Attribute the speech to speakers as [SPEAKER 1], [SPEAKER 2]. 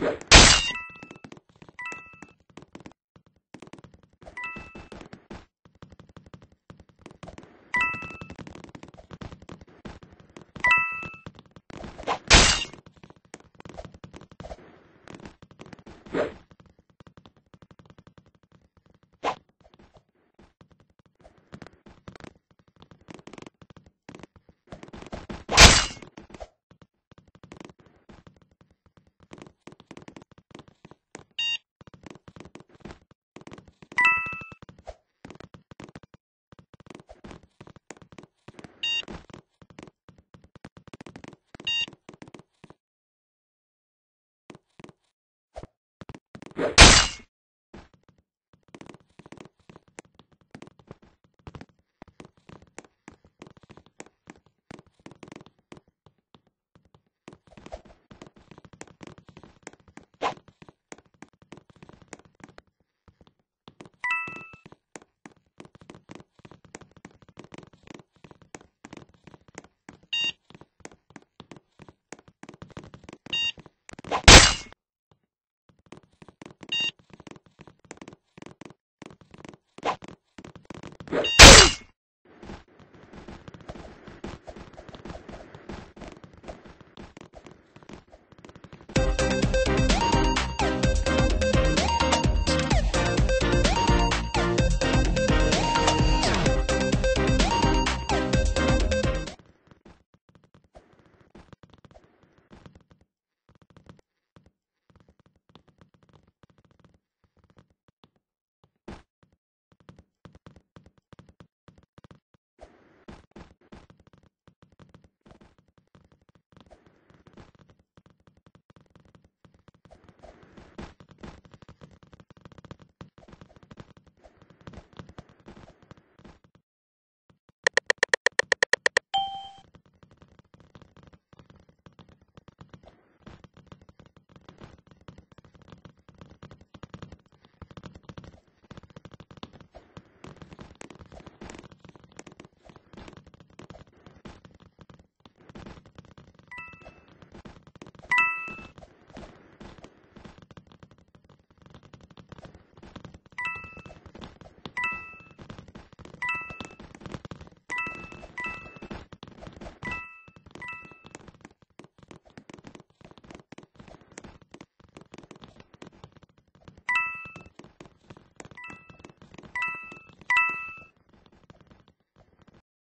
[SPEAKER 1] Yep.